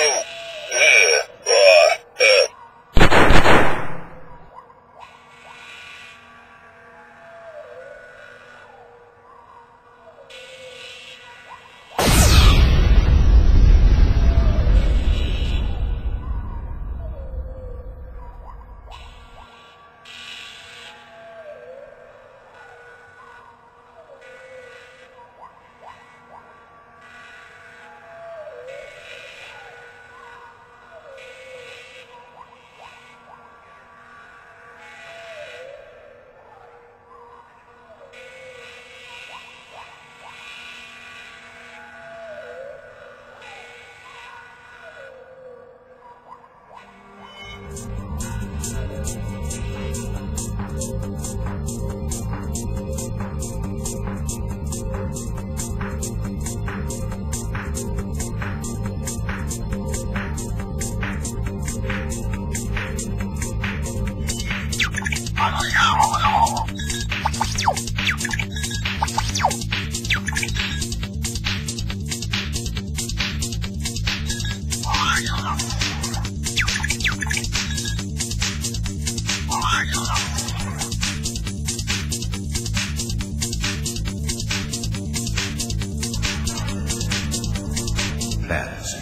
Plans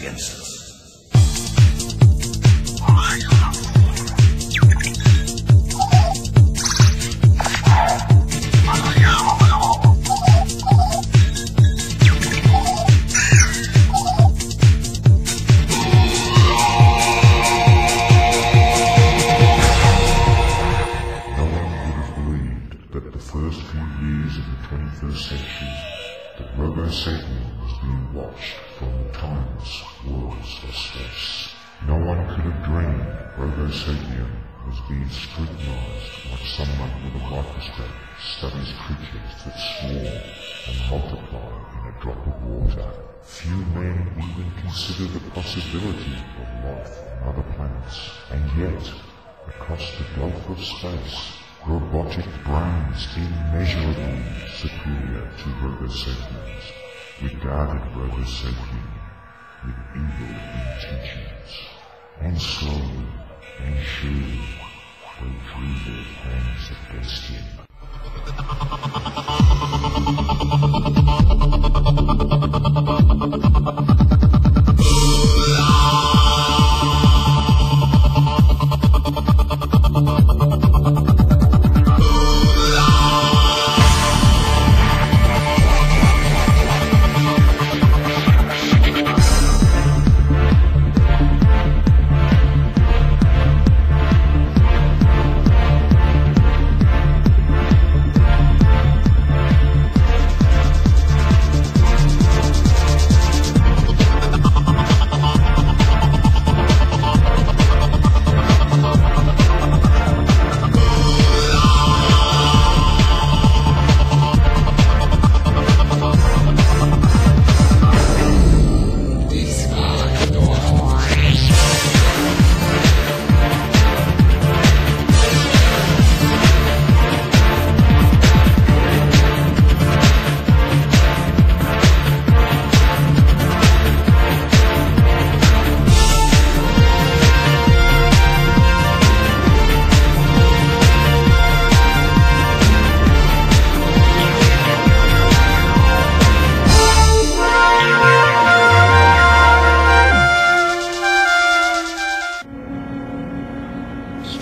against us. That the first few years of the 21st century that Robo-Sapien was being watched from the timeless worlds of space. No one could have dreamed Robo-Sapien was being scrutinized like someone with a microscope studies creatures that swarm and multiply in a drop of water. Few men even consider the possibility of life on other planets, and yet across the gulf of space, robotic brains immeasurably superior to Robo-Sapiens regarded Robo-Sapien with evil intentions, and slowly and surely they drew their hands against him.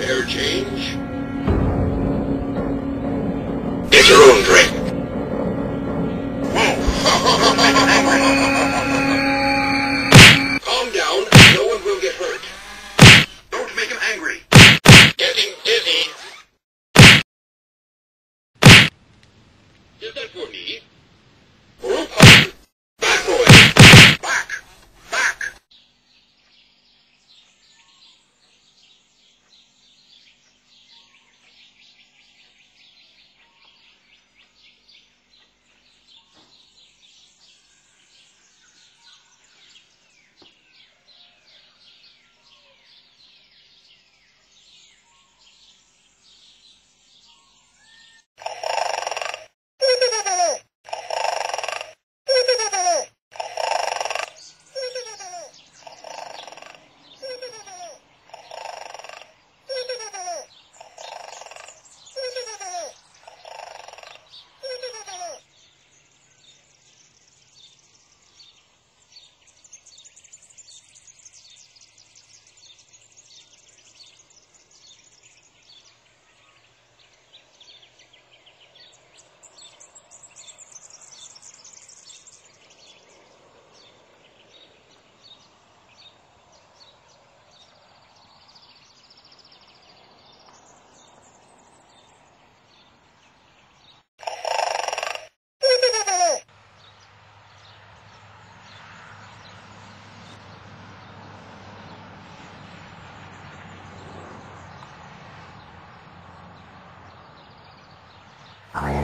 air change?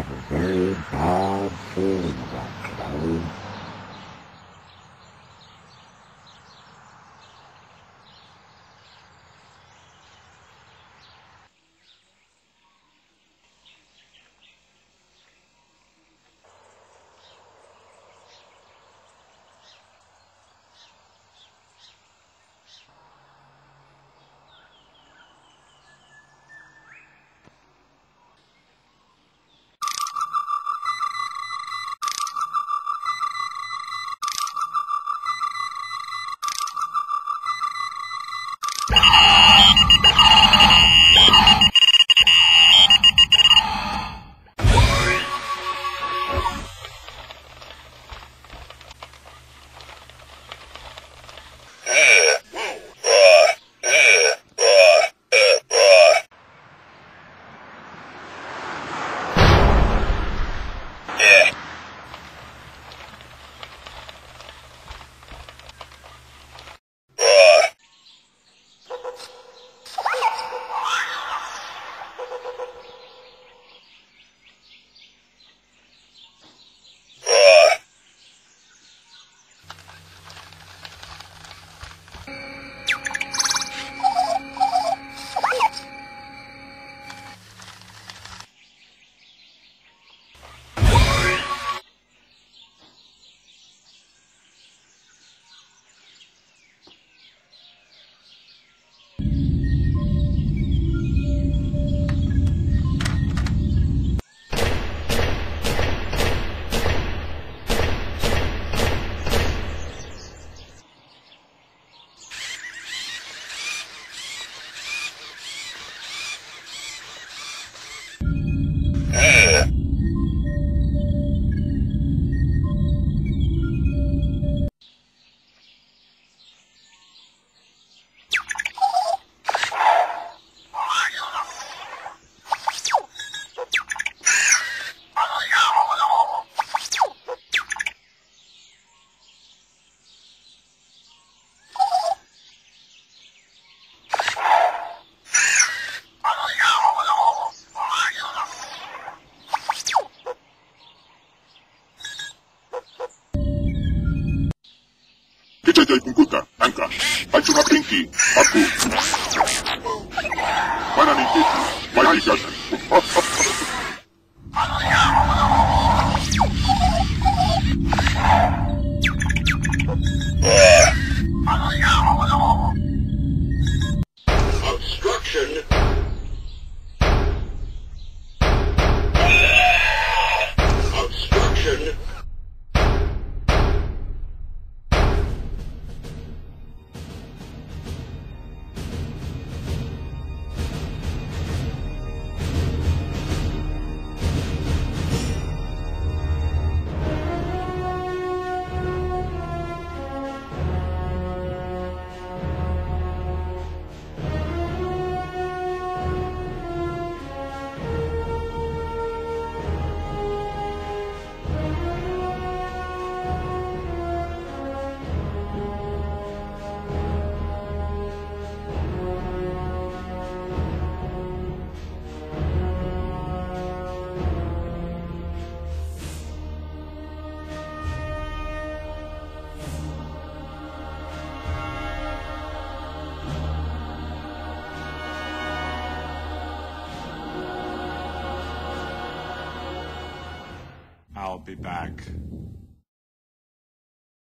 I have pungkuta, angka. Pancunga tinggi, aku. Mana nih itu? Mana ikan? Be back.